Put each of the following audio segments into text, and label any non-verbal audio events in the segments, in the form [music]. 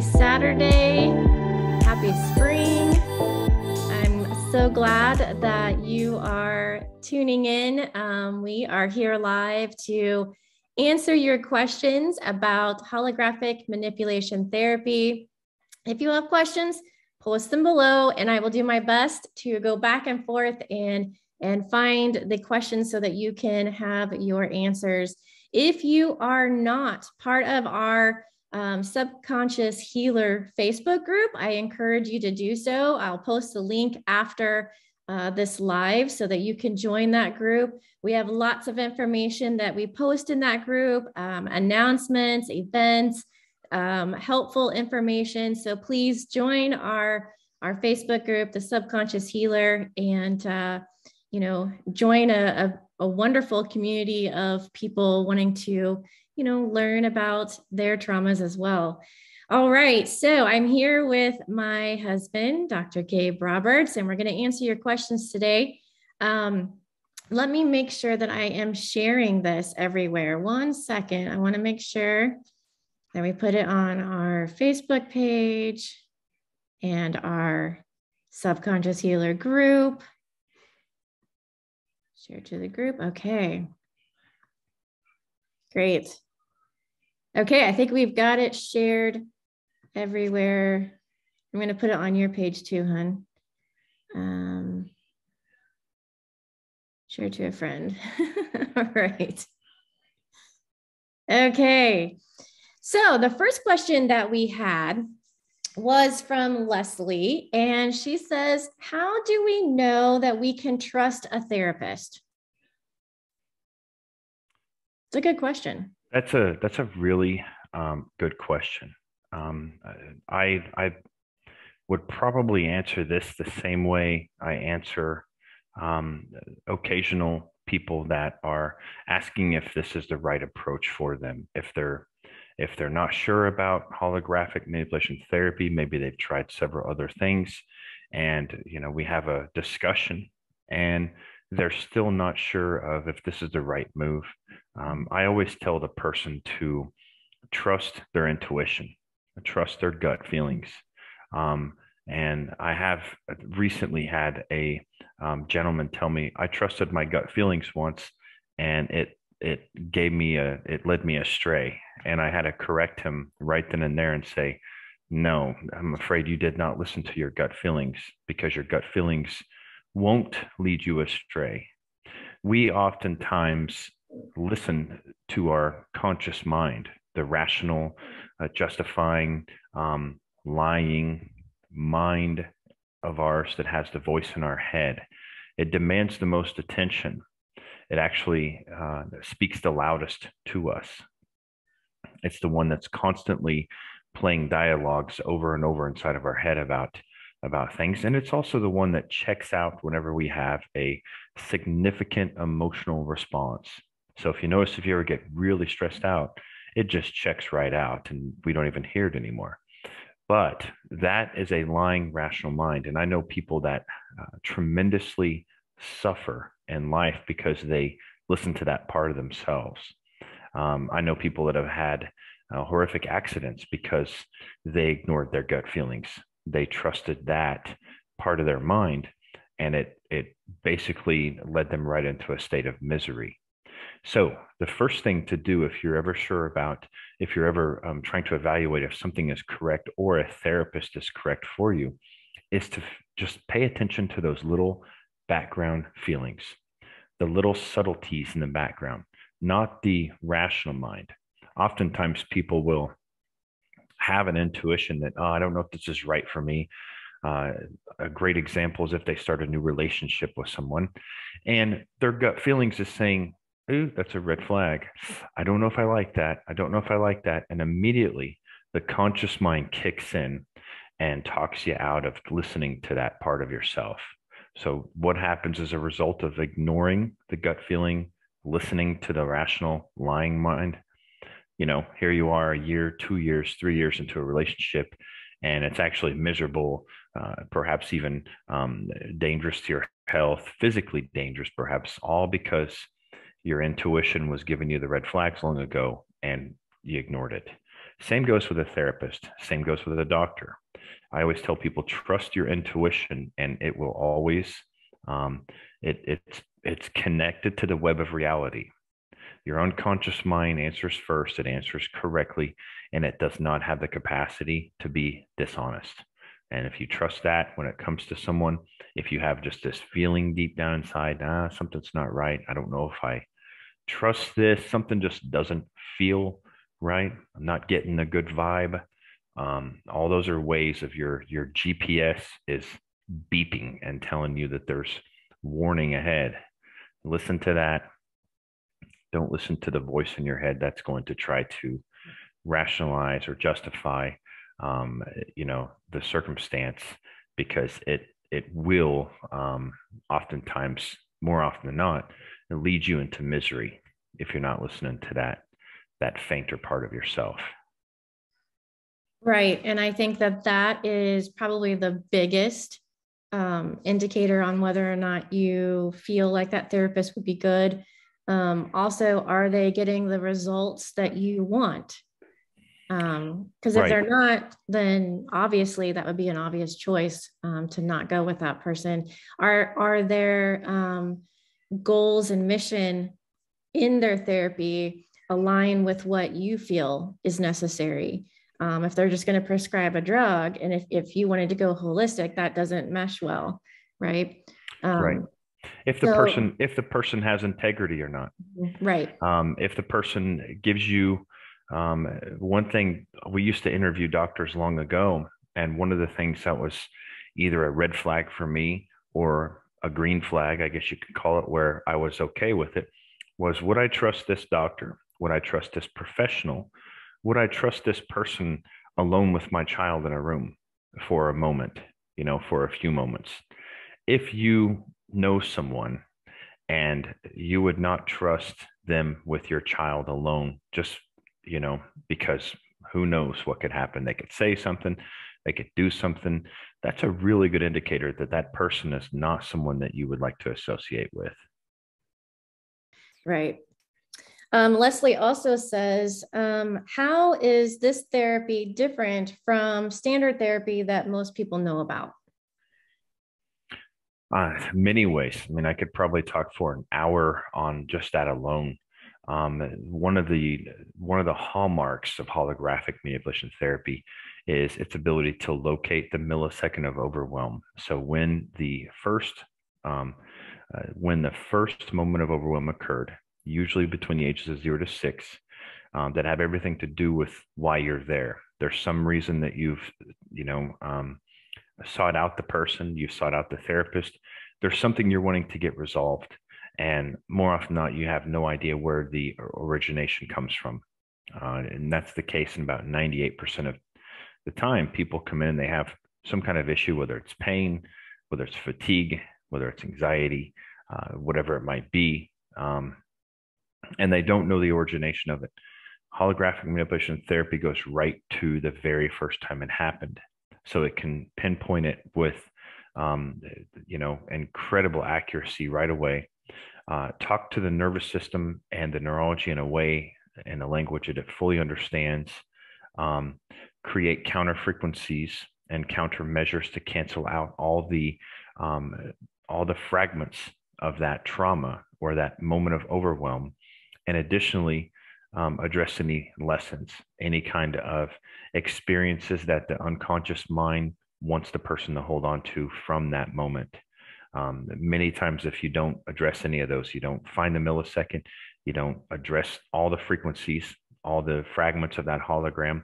Happy Saturday. Happy spring. I'm so glad that you are tuning in. Um, we are here live to answer your questions about holographic manipulation therapy. If you have questions, post them below and I will do my best to go back and forth and and find the questions so that you can have your answers. If you are not part of our um, Subconscious Healer Facebook group, I encourage you to do so. I'll post the link after uh, this live so that you can join that group. We have lots of information that we post in that group, um, announcements, events, um, helpful information. So please join our, our Facebook group, the Subconscious Healer, and uh, you know, join a, a, a wonderful community of people wanting to you know, learn about their traumas as well. All right, so I'm here with my husband, Dr. Gabe Roberts, and we're going to answer your questions today. Um, let me make sure that I am sharing this everywhere. One second, I want to make sure that we put it on our Facebook page and our subconscious healer group. Share to the group. Okay. Great. Okay, I think we've got it shared everywhere. I'm going to put it on your page too, hun. Um, share to a friend. [laughs] All right. Okay. So the first question that we had was from Leslie, and she says, How do we know that we can trust a therapist? It's a good question. That's a that's a really um, good question. Um, I I would probably answer this the same way I answer um, occasional people that are asking if this is the right approach for them. If they're if they're not sure about holographic manipulation therapy, maybe they've tried several other things, and you know we have a discussion and they're still not sure of if this is the right move. Um, I always tell the person to trust their intuition, trust their gut feelings. Um, and I have recently had a um, gentleman tell me I trusted my gut feelings once, and it it gave me a it led me astray, and I had to correct him right then and there and say, "No, I'm afraid you did not listen to your gut feelings because your gut feelings won't lead you astray. We oftentimes listen to our conscious mind, the rational, uh, justifying, um, lying mind of ours that has the voice in our head. It demands the most attention. It actually uh, speaks the loudest to us. It's the one that's constantly playing dialogues over and over inside of our head about about things. And it's also the one that checks out whenever we have a significant emotional response. So if you notice, if you ever get really stressed out, it just checks right out and we don't even hear it anymore. But that is a lying rational mind. And I know people that uh, tremendously suffer in life because they listen to that part of themselves. Um, I know people that have had uh, horrific accidents because they ignored their gut feelings they trusted that part of their mind and it it basically led them right into a state of misery. So the first thing to do if you're ever sure about if you're ever um, trying to evaluate if something is correct or a therapist is correct for you is to f- just pay attention to those little background feelings the little subtleties in the background not the rational mind. Oftentimes people will have an intuition that, oh, I don't know if this is right for me. Uh, a great example is if they start a new relationship with someone and their gut feelings is saying, Ooh, that's a red flag. I don't know if I like that. I don't know if I like that. And immediately the conscious mind kicks in and talks you out of listening to that part of yourself. So, what happens as a result of ignoring the gut feeling, listening to the rational lying mind? You know, here you are a year, two years, three years into a relationship, and it's actually miserable, uh, perhaps even um, dangerous to your health, physically dangerous, perhaps, all because your intuition was giving you the red flags long ago and you ignored it. Same goes with a therapist, same goes with a doctor. I always tell people trust your intuition and it will always um, it, it's it's connected to the web of reality. Your unconscious mind answers first, it answers correctly, and it does not have the capacity to be dishonest. And if you trust that when it comes to someone, if you have just this feeling deep down inside, ah, something's not right. I don't know if I trust this. Something just doesn't feel right. I'm not getting a good vibe. Um, all those are ways of your your GPS is beeping and telling you that there's warning ahead. Listen to that. Don't listen to the voice in your head that's going to try to rationalize or justify um, you know the circumstance because it it will um, oftentimes more often than not lead you into misery if you're not listening to that that fainter part of yourself. Right and i think that that is probably the biggest um, indicator on whether or not you feel like that therapist would be good um, also are they getting the results that you want? Um because if right. they're not then obviously that would be an obvious choice um, to not go with that person. Are are their um, goals and mission in their therapy align with what you feel is necessary? Um, if they're just going to prescribe a drug and if, if you wanted to go holistic that doesn't mesh well right? Um, right if the so, person if the person has integrity or not right um, if the person gives you um, one thing we used to interview doctors long ago, and one of the things that was either a red flag for me or a green flag, I guess you could call it, where I was okay with it, was would I trust this doctor? Would I trust this professional? Would I trust this person alone with my child in a room for a moment, you know, for a few moments? If you know someone and you would not trust them with your child alone just you know, because who knows what could happen? They could say something, they could do something. That's a really good indicator that that person is not someone that you would like to associate with. Right. Um, Leslie also says, um, How is this therapy different from standard therapy that most people know about? Uh, many ways. I mean, I could probably talk for an hour on just that alone. Um, one of the one of the hallmarks of holographic manipulation therapy is its ability to locate the millisecond of overwhelm. So when the first um, uh, when the first moment of overwhelm occurred, usually between the ages of zero to six, um, that have everything to do with why you're there. There's some reason that you've you know um, sought out the person, you've sought out the therapist. There's something you're wanting to get resolved and more often not, you have no idea where the origination comes from. Uh, and that's the case in about 98% of the time. People come in, they have some kind of issue, whether it's pain, whether it's fatigue, whether it's anxiety, uh, whatever it might be, um, and they don't know the origination of it. Holographic manipulation therapy goes right to the very first time it happened, so it can pinpoint it with, um, you know, incredible accuracy right away. Uh, talk to the nervous system and the neurology in a way in a language that it fully understands, um, create counter frequencies and countermeasures to cancel out all the um, all the fragments of that trauma or that moment of overwhelm, and additionally um, address any lessons, any kind of experiences that the unconscious mind wants the person to hold on to from that moment. Um, many times, if you don't address any of those, you don't find the millisecond, you don't address all the frequencies, all the fragments of that hologram,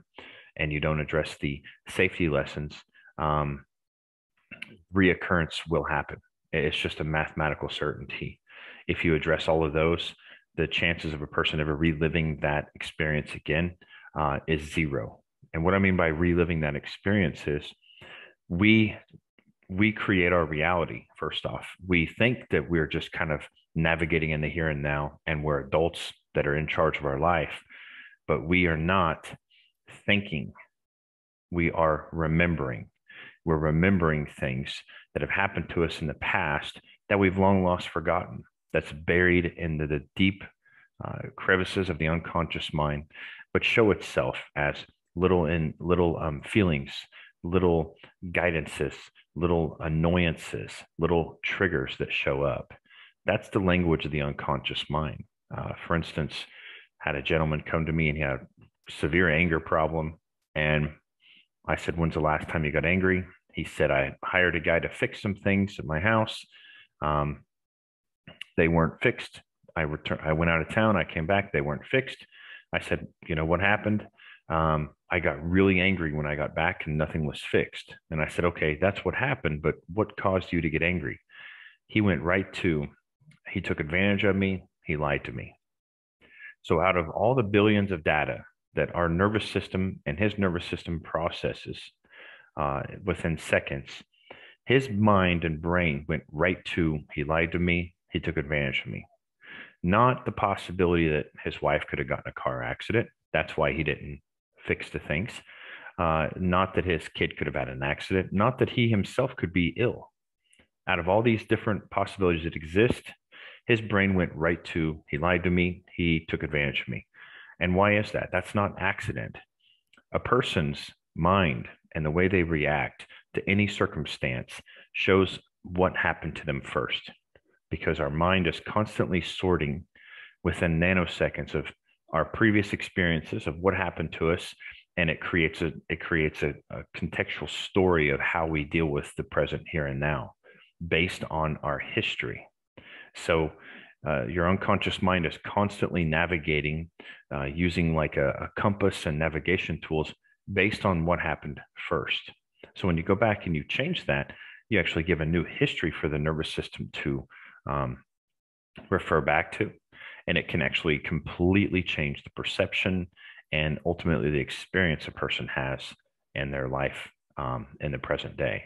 and you don't address the safety lessons, um, reoccurrence will happen. It's just a mathematical certainty. If you address all of those, the chances of a person ever reliving that experience again uh, is zero. And what I mean by reliving that experience is we we create our reality first off. We think that we're just kind of navigating in the here and now and we're adults that are in charge of our life but we are not thinking. We are remembering. We're remembering things that have happened to us in the past that we've long lost forgotten that's buried into the deep uh, crevices of the unconscious mind but show itself as little in little um, feelings, little guidances, little annoyances, little triggers that show up. That's the language of the unconscious mind. Uh, for instance, had a gentleman come to me and he had a severe anger problem, and I said, "When's the last time you got angry?" He said, "I hired a guy to fix some things at my house. Um, they weren't fixed. I returned. I went out of town. I came back. They weren't fixed. I said, you know what happened? Um, I got really angry when I got back and nothing was fixed. And I said, okay, that's what happened, but what caused you to get angry? He went right to, he took advantage of me. He lied to me. So out of all the billions of data that our nervous system and his nervous system processes uh, within seconds, his mind and brain went right to, he lied to me. He took advantage of me not the possibility that his wife could have gotten a car accident. That's why he didn't fix the things. Uh, not that his kid could have had an accident, not that he himself could be ill. Out of all these different possibilities that exist, his brain went right to he lied to me, he took advantage of me. And why is that? That's not accident. A person's mind and the way they react to any circumstance shows what happened to them first because our mind is constantly sorting within nanoseconds of our previous experiences of what happened to us and it creates a it creates a, a, contextual story of how we deal with the present here and now based on our history so uh, your unconscious mind is constantly navigating uh, using like a, a compass and navigation tools based on what happened first so when you go back and you change that you actually give a new history for the nervous system to um, refer back to. And it can actually completely change the perception and ultimately the experience a person has in their life um, in the present day.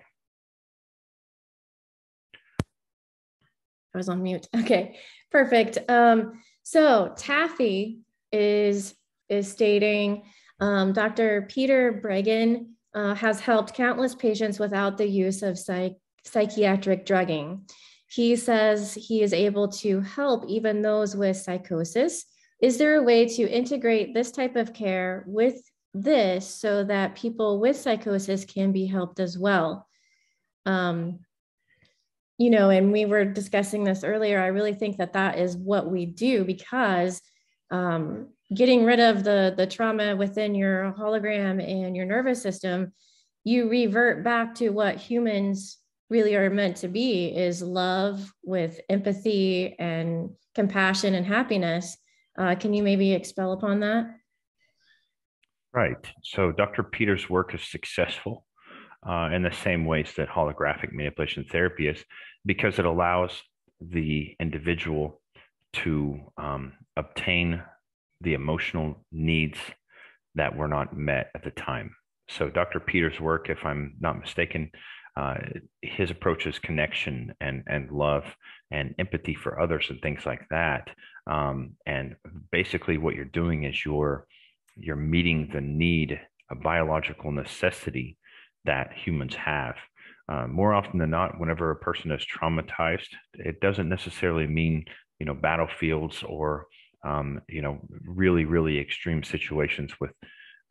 I was on mute. [laughs] Okay, perfect. Um, so Taffy is is stating um, Dr. Peter Breggin uh, has helped countless patients without the use of psych- psychiatric drugging. He says he is able to help even those with psychosis. Is there a way to integrate this type of care with this so that people with psychosis can be helped as well? Um, you know, and we were discussing this earlier. I really think that that is what we do because um, getting rid of the the trauma within your hologram and your nervous system, you revert back to what humans really are meant to be is love with empathy and compassion and happiness. Uh, can you maybe expel upon that? Right. So Dr. Peters' work is successful uh, in the same ways that holographic manipulation therapy is because it allows the individual to um, obtain the emotional needs that were not met at the time. So Dr. Peters' work, if I'm not mistaken, uh, his approach is connection and and love and empathy for others and things like that. Um, and basically, what you're doing is you're you're meeting the need, a biological necessity that humans have. Uh, more often than not, whenever a person is traumatized, it doesn't necessarily mean you know battlefields or um, you know really really extreme situations with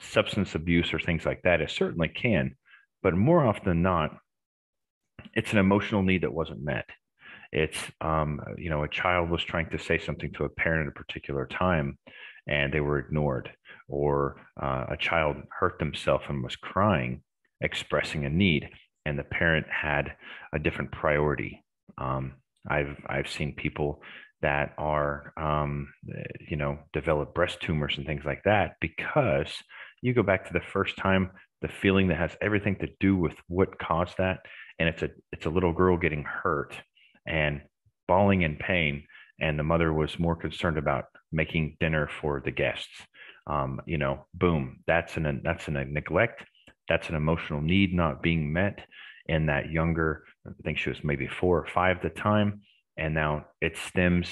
substance abuse or things like that. It certainly can, but more often than not, it's an emotional need that wasn't met. It's, um, you know, a child was trying to say something to a parent at a particular time and they were ignored, or uh, a child hurt themselves and was crying, expressing a need, and the parent had a different priority. Um, I've I've seen people that are um, you know develop breast tumors and things like that because you go back to the first time the feeling that has everything to do with what caused that and it's a it's a little girl getting hurt and bawling in pain and the mother was more concerned about making dinner for the guests. Um, you know boom that's an that's an, a neglect. That's an emotional need not being met in that younger i think she was maybe four or five at the time and now it stems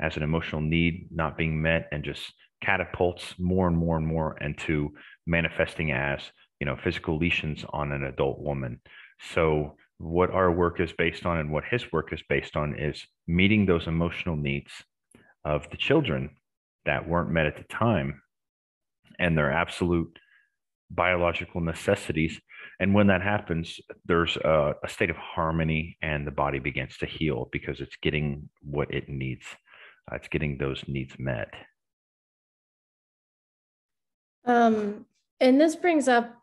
as an emotional need not being met and just catapults more and more and more into manifesting as you know physical lesions on an adult woman so what our work is based on and what his work is based on is meeting those emotional needs of the children that weren't met at the time and their absolute biological necessities. And when that happens, there's a, a, state of harmony and the body begins to heal because it's getting what it needs. Uh, it's getting those needs met. Um, and this brings up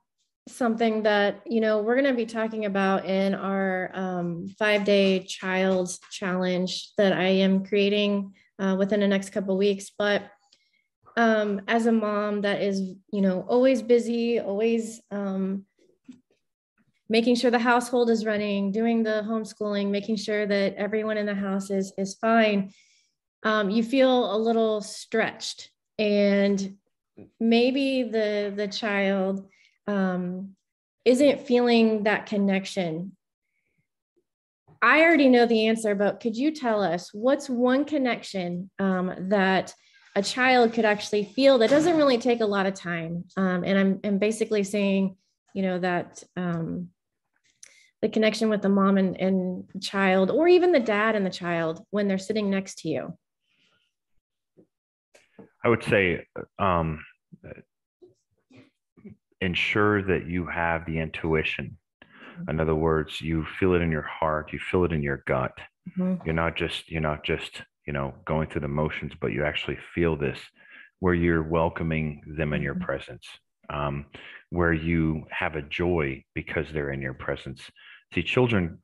something that, you know, we're going to be talking about in our um, five day child challenge that I am creating uh, within the next couple weeks. But um, as a mom that is, you know, always busy, always um, making sure the household is running, doing the homeschooling, making sure that everyone in the house is is fine, um, you feel a little stretched, and maybe the the child um, isn't feeling that connection. I already know the answer, but could you tell us what's one connection um, that a child could actually feel that doesn't really take a lot of time. Um, and I'm, I'm basically saying, you know, that um, the connection with the mom and, and child, or even the dad and the child when they're sitting next to you. I would say um, ensure that you have the intuition. In other words, you feel it in your heart, you feel it in your gut. Mm-hmm. You're not just you're not just you know going through the motions but you actually feel this where you're welcoming them in your mm-hmm. presence um, where you have a joy because they're in your presence see children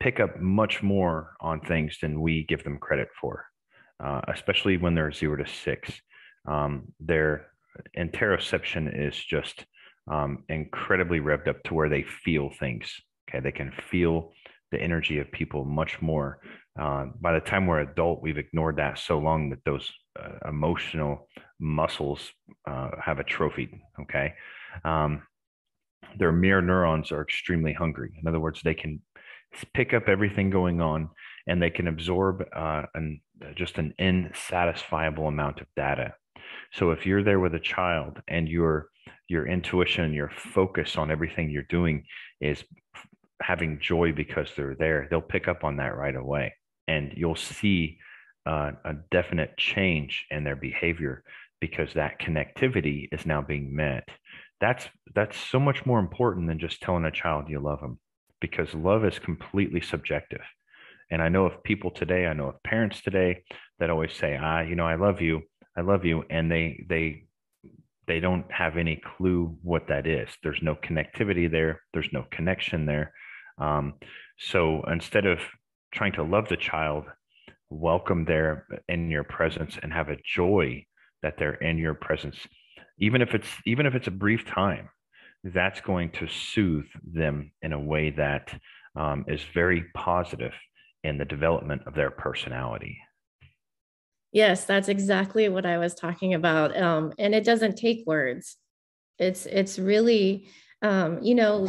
pick up much more on things than we give them credit for uh, especially when they're zero to six um, their interoception is just um, incredibly revved up to where they feel things okay they can feel the energy of people much more uh, by the time we're adult, we've ignored that so long that those uh, emotional muscles uh, have atrophied. Okay. Um, their mirror neurons are extremely hungry. In other words, they can pick up everything going on and they can absorb uh, an, just an insatisfiable amount of data. So if you're there with a child and your your intuition, your focus on everything you're doing is having joy because they're there, they'll pick up on that right away. And you'll see uh, a definite change in their behavior because that connectivity is now being met. That's that's so much more important than just telling a child you love them because love is completely subjective. And i know of people today i know of parents today that always say ah you know i love you i love you and they they they don't have any clue what that is there's no connectivity there there's no connection there um, so instead of trying to love the child, welcome there in your presence and have a joy that they're in your presence. Even if it's even if it's a brief time, that's going to soothe them in a way that um, is very positive in the development of their personality. Yes, that's exactly what I was talking about. Um, and it doesn't take words. It's it's really um, you know,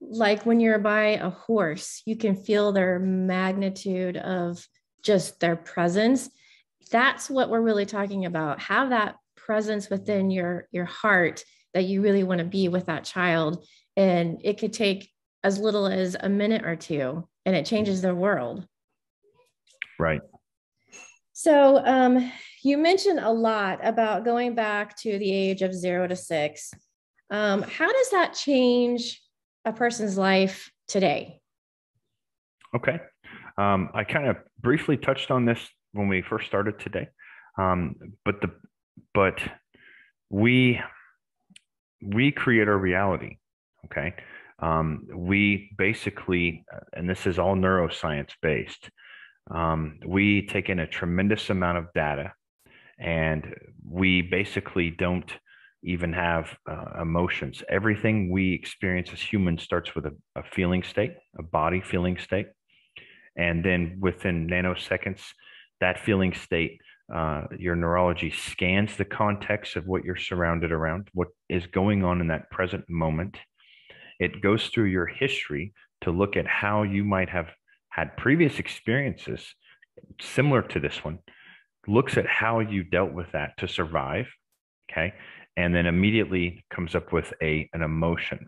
like when you're by a horse, you can feel their magnitude of just their presence. That's what we're really talking about. Have that presence within your your heart that you really want to be with that child, and it could take as little as a minute or two, and it changes their world. Right. So, um, you mentioned a lot about going back to the age of zero to six. Um, how does that change a person's life today? Okay. Um, I kind of briefly touched on this when we first started today, um, but the but we we create our reality. Okay, um, we basically, and this is all neuroscience based. Um, we take in a tremendous amount of data, and we basically don't even have uh, emotions. Everything we experience as humans starts with a, a, feeling state, a body feeling state. And then within nanoseconds, that feeling state, uh, your neurology scans the context of what you're surrounded around, what is going on in that present moment. It goes through your history to look at how you might have had previous experiences similar to this one, looks at how you dealt with that to survive. Okay and then immediately comes up with a an emotion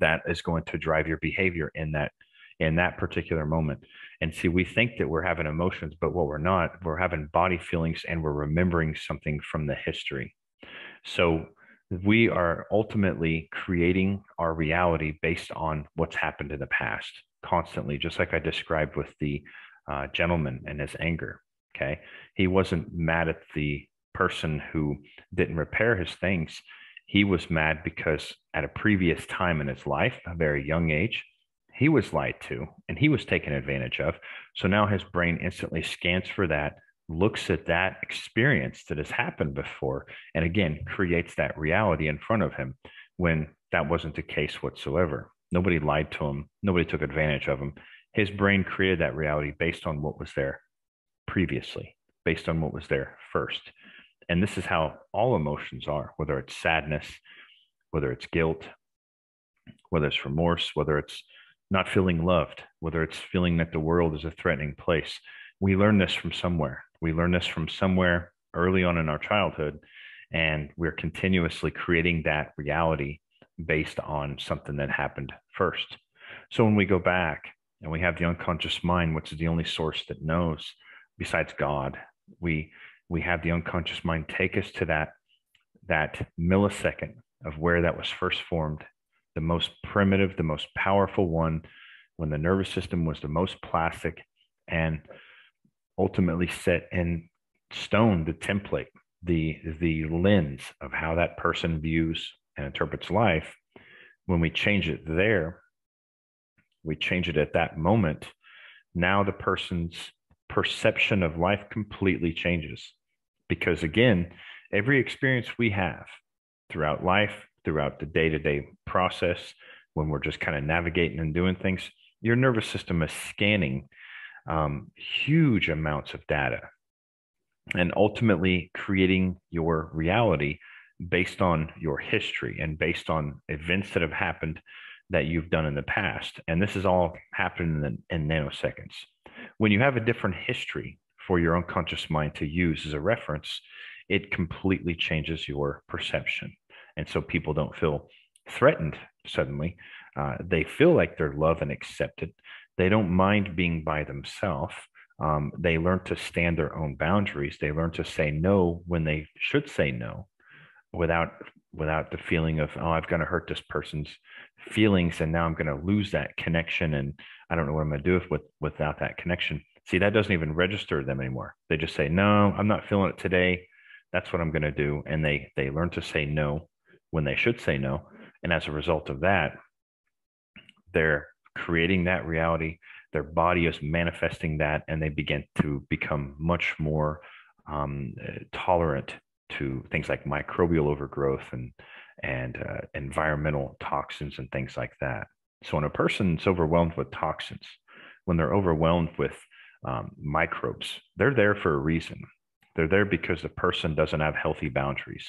that is going to drive your behavior in that in that particular moment and see we think that we're having emotions but what we're not we're having body feelings and we're remembering something from the history so we are ultimately creating our reality based on what's happened in the past constantly, just like I described with the uh, gentleman and his anger. Okay. He wasn't mad at the person who didn't repair his things. He was mad because at a previous time in his life, a very young age, he was lied to and he was taken advantage of. So now his brain instantly scans for that, looks at that experience that has happened before, and again creates that reality in front of him when that wasn't the case whatsoever. Nobody lied to him, nobody took advantage of him. His brain created that reality based on what was there previously, based on what was there first. And this is how all emotions are, whether it's sadness, whether it's guilt, whether it's remorse, whether it's not feeling loved, whether it's feeling that the world is a threatening place. We learn this from somewhere. We learn this from somewhere early on in our childhood, and we're continuously creating that reality based on something that happened first. So when we go back and we have the unconscious mind, which is the only source that knows besides God, we we have the unconscious mind take us to that that millisecond of where that was first formed the most primitive, the most powerful one, when the nervous system was the most plastic, and ultimately set in stone the template, the the lens of how that person views and interprets life. When we change it there, we change it at that moment. Now the person's perception of life completely changes. Because again, every experience we have throughout life, throughout the day to day process when we're just kind of navigating and doing things, your nervous system is scanning um, huge amounts of data and ultimately creating your reality based on your history and based on events that have happened that you've done in the past. And this is all happening in, in nanoseconds. When you have a different history for your unconscious mind to use as a reference, it completely changes your perception. And so people don't feel threatened suddenly. Uh, they feel like they're loved and accepted. They don't mind being by themselves. Um, they learn to stand their own boundaries. They learn to say no when they should say no, without without the feeling of oh I've going to hurt this person's feelings and now I'm going to lose that connection and I don't know what I'm going to do with, with without that connection. See that doesn't even register them anymore. They just say no I'm not feeling it today. That's what I'm going to do, and they they learn to say no when they should say no. And as a result of that, they're creating that reality. Their body is manifesting that, and they begin to become much more um, tolerant to things like microbial overgrowth and and uh, environmental toxins and things like that. So when a person's overwhelmed with toxins, when they're overwhelmed with um, microbes, they're there for a reason. They're there because the person doesn't have healthy boundaries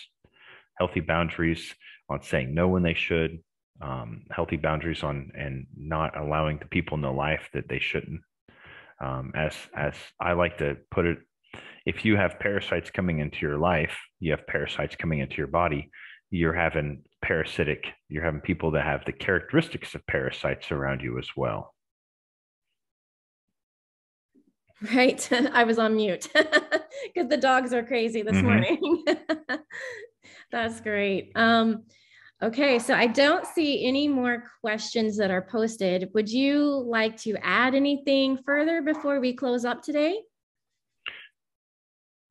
healthy boundaries on saying no when they should, um, healthy boundaries on and not allowing the people in their life that they shouldn't. Um, as as I like to put it, if you have parasites coming into your life, you have parasites coming into your body. You're having parasitic. You're having people that have the characteristics of parasites around you as well. Right. [laughs] I was on mute [laughs] because the dogs are crazy this mm-hmm. morning. [laughs] That's great. Um, okay, so I don't see any more questions that are posted. Would you like to add anything further before we close up today?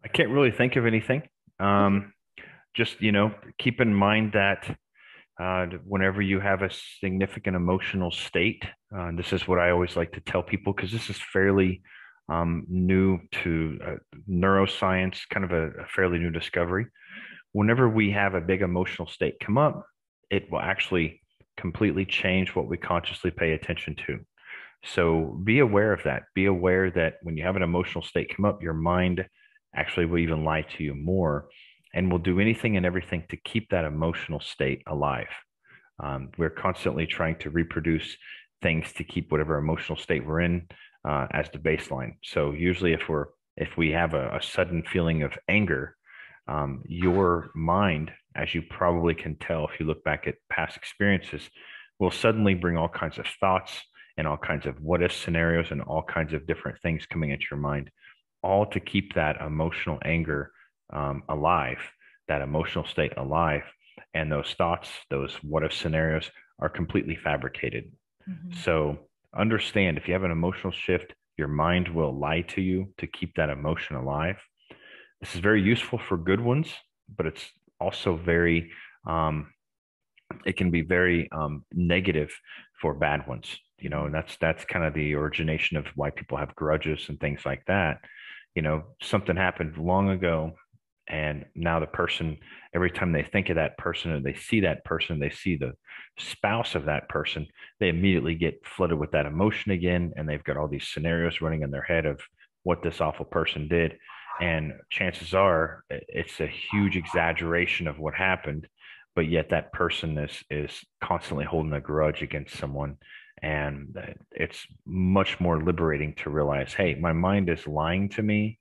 I can't really think of anything. Um, just, you know, keep in mind that uh, whenever you have a significant emotional state, uh, this is what I always like to tell people because this is fairly um, new to uh, neuroscience, kind of a, a, fairly new discovery whenever we have a big emotional state come up, it will actually completely change what we consciously pay attention to. So be aware of that. Be aware that when you have an emotional state come up, your mind actually will even lie to you more and will do anything and everything to keep that emotional state alive. Um, we're constantly trying to reproduce things to keep whatever emotional state we're in uh, as the baseline. So usually, if we're if we have a, a sudden feeling of anger, um, your mind, as you probably can tell if you look back at past experiences, will suddenly bring all kinds of thoughts and all kinds of what if scenarios and all kinds of different things coming into your mind, all to keep that emotional anger um, alive, that emotional state alive. and those thoughts, those what if scenarios are completely fabricated. Mm-hmm. So understand if you have an emotional shift, your mind will lie to you to keep that emotion alive. This is very useful for good ones, but it's also very, um, it can be very um, negative for bad ones. You know, and that's that's kind of the origination of why people have grudges and things like that. You know, something happened long ago and now the person every time they think of that person and they see that person they see the spouse of that person they immediately get flooded with that emotion again and they've got all these scenarios running in their head of what this awful person did and chances are it's a huge exaggeration of what happened but yet that person is is constantly holding a grudge against someone and it's much more liberating to realize hey my mind is lying to me.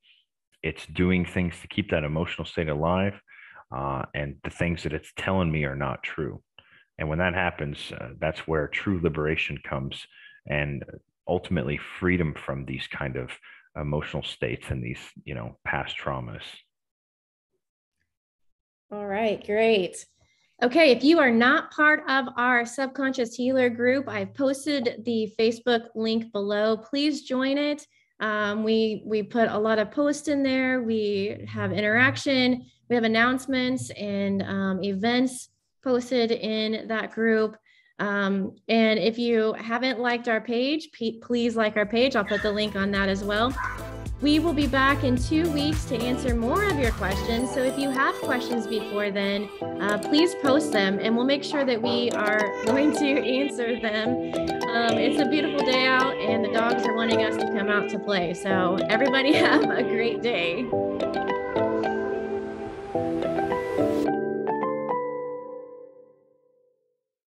It's doing things to keep that emotional state alive uh, and the things that it's telling me are not true. And when that happens uh, that's where true liberation comes and ultimately freedom from these kind of emotional states and these you know past traumas all right great Okay, if you are not part of our subconscious healer group, I've posted the Facebook link below. Please join it. Um, we we put a lot of posts in there. We have interaction. We have announcements and um, events posted in that group. Um, and if you haven't liked our page, please like our page. I'll put the link on that as well. We will be back in two weeks to answer more of your questions. So if you have questions before then, uh, please post them and we'll make sure that we are [laughs] going to answer them. Um, it's a beautiful day out and the dogs are wanting us to come out to play. So everybody [laughs] have a great day.